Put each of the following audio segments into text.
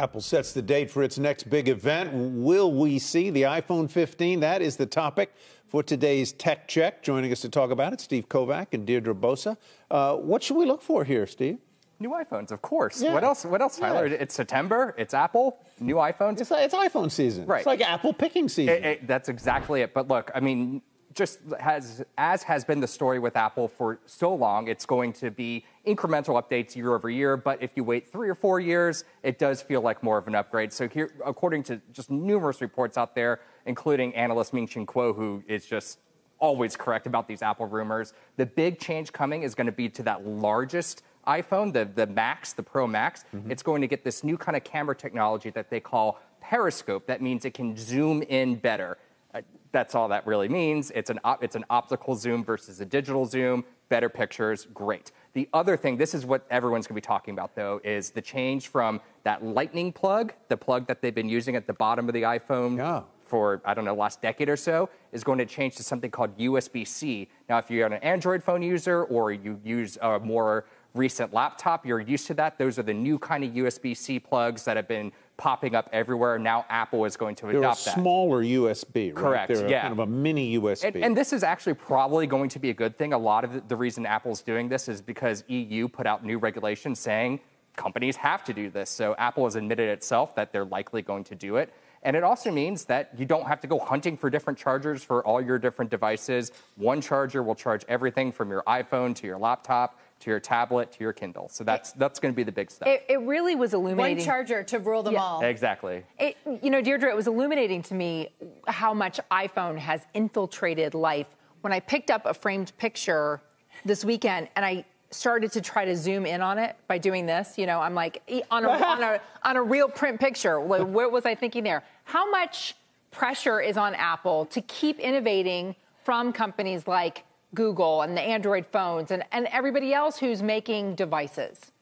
Apple sets the date for its next big event. Will we see the iPhone 15? That is the topic for today's Tech Check. Joining us to talk about it, Steve Kovach and Deirdre Bosa. Uh, what should we look for here, Steve? New iPhones, of course. Yeah. What else? What else, Tyler? Yeah. It's September. It's Apple. New iPhones. It's, it's iPhone season. Right. It's like Apple picking season. It- it- that's exactly it. But look, I mean, just has as has been the story with Apple for so long, it's going to be incremental updates year over year. But if you wait three or four years, it does feel like more of an upgrade. So here, according to just numerous reports out there, including analyst Ming-Chi Kuo, who is just always correct about these Apple rumors, the big change coming is going to be to that largest iPhone, the, the Max, the Pro Max. Mm-hmm. It's going to get this new kind of camera technology that they call periscope. That means it can zoom in better. That's all that really means. It's an, op- it's an optical zoom versus a digital zoom, better pictures, great. The other thing, this is what everyone's going to be talking about though, is the change from that lightning plug, the plug that they've been using at the bottom of the iPhone Yeah. for, I don't know, last decade or so, is going to change to something called USB C. Now, if you're an Android phone user or you use a more recent laptop, you're used to that. Those are the new kind of USB C plugs that have been popping up everywhere. Now, Apple is going to They're adopt that. smaller USB, right? Correct, They're yeah. kind of a mini USB. And, and this is actually probably going to be a good thing. A lot of the, the reason Apple's doing this is because EU put out new regulations saying companies have to do this. So Apple has admitted itself that they're likely going to do it. And it also means that you don't have to go hunting for different chargers for all your different devices. One charger will charge everything from your iPhone to your laptop to your tablet to your Kindle. So that's that's going to be the big stuff. It, it really was illuminating. One charger to rule them Yeah. all. exactly. It, you know, Deirdre, it was illuminating to me how much iPhone has infiltrated life. When I picked up a framed picture this weekend and I started to try to zoom in on it by doing this, you know, I'm like on a, on a, on a real print picture. What, what was I thinking there? How much pressure is on Apple to keep innovating from companies like Google and the Android phones and, and everybody else who's making devices?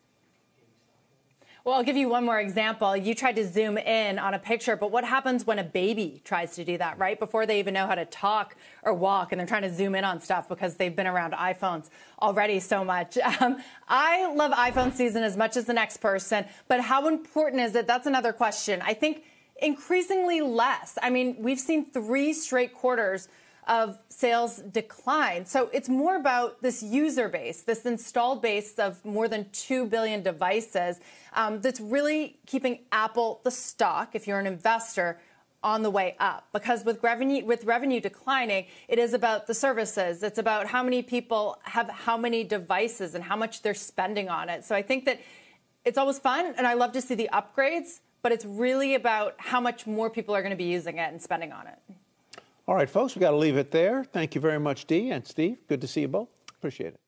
Well, I'll give you one more example. You tried to zoom in on a picture, but what happens when a baby tries to do that, right? Before they even know how to talk or walk, and they're trying to zoom in on stuff because they've been around iPhones already so much. Um, I love iPhone season as much as the next person, but how important is it? That's another question. I think increasingly less. I mean, we've seen three straight quarters of sales decline. So it's more about this user base, this installed base of more than 2 billion devices um, that's really keeping Apple, the stock, if you're an investor, on the way up. Because with revenue with revenue declining it is about the services. It's about how many people have how many devices and how much they're spending on it. So i think that it's always fun and i love to see the upgrades but it's really about how much more people are going to be using it and spending on it All right, folks, we got to leave it there. Thank you very much, Dee and Steve. Good to see you both. Appreciate it.